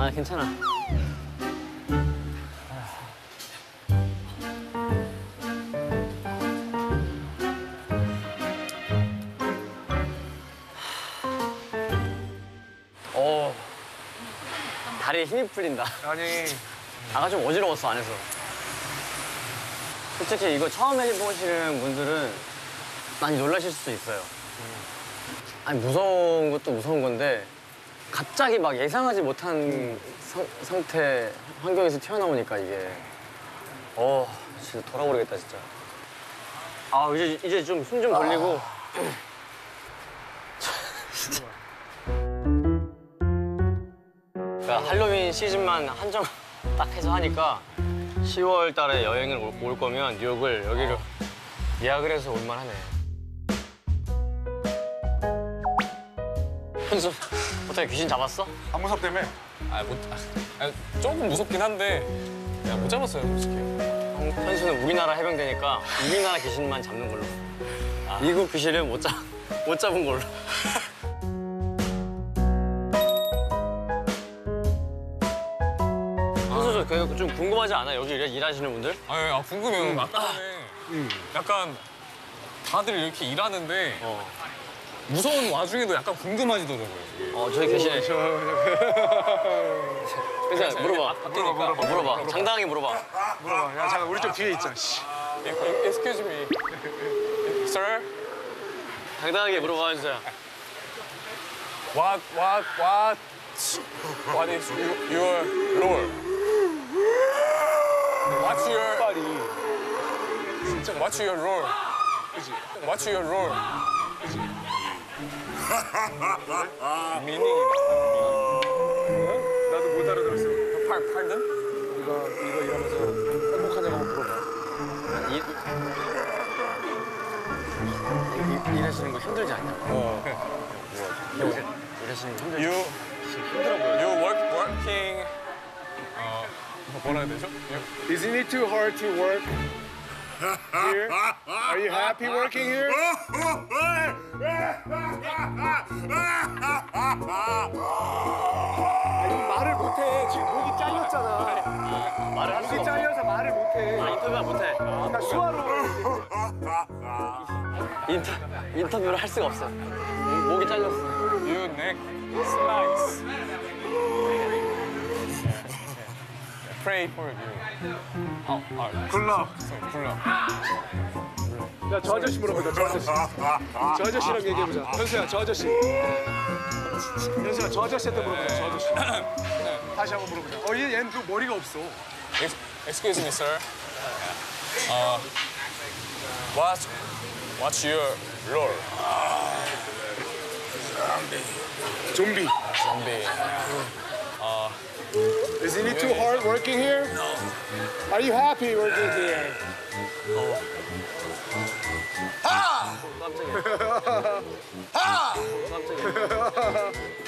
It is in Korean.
아 괜찮아. 오, 다리에 힘이 풀린다. 아니 아까 좀 어지러웠어 안에서. 솔직히 이거 처음 해보시는 분들은 많이 놀라실 수도 있어요. 아니 무서운 것도 무서운 건데 갑자기 막 예상하지 못한 상, 상태 환경에서 튀어나오니까 이게 어 진짜 돌아버리겠다 진짜. 아 이제 이제 좀 숨 좀 돌리고. 진짜. 그러니까 할로윈 시즌만 한정 딱 해서 하니까 10월 달에 여행을 올, 올 거면 뉴욕을 여기로 예약을 해서 올만하네. 현수 어떻게 귀신 잡았어? 안 무섭다며? 아, 못, 아, 조금 무섭긴 한데 그냥 못 잡았어요, 솔직히. 현- 현수는 우리나라 해병대니까 우리나라 귀신만 잡는 걸로. 미국 귀신은 못, 잡, 못 잡은 걸로. 현수 저 좀 궁금하지 않아? 여기 일- 일하시는 분들? 아, 예, 아 궁금해요. 아까 전에 약간 다들 이렇게 일하는데 어, 무서운 와중에도 약간 궁금하시더라고요. 어 저기 계시네. 그래서 물어봐. 바뀌니까. 어, 물어봐. 장당하게 물어봐. 물어봐. 야 잠깐 우리 좀 뒤에 있자. 씨. Excuse me. Sir, 당당하게 물어봐 주세요. what, what, what, what is you- your role? What's your, 빨리. what's your role? What's your role? 미닝이다. 나도 못 알아들었어. 팔, 팔든? 이거 이거 이러면서 행복하냐고 한번 물어봐. 이, 이, 이, 일하시는 거 힘들지 않냐? 어. 일하시는 거 힘들지 You, you work, working, 어, 뭐라 해야 되죠? Isn't it too hard to work here? Are you happy working here? 아니 말을 못해. 지금 목이 잘렸잖아. 말을 할 수가 목이 없어. 잘려서 말을 못해. 아, 인터뷰 못해. 나 수화로. 인터, 인터뷰를 할 수가 없어. 목- 목이 잘렸어. You neck slice. Pray for you. 어, 아, 불러. 불러. 야, 저 아저씨 물어보자, 저 아저씨. 저 아저씨랑 얘기해보자. 현수야, 저 아저씨. 현수야, 저 아저씨한테 물어보자, 저 아저씨. 다시 한번 물어보자. 어, 얘, 얘는 또 머리가 없어. Ex- Excuse me, sir. Uh, what, what's your role? 좀비. Zombie. Isn't it too hard working here? Are you happy working here? 깜짝이야. 깜짝이야. 감 사.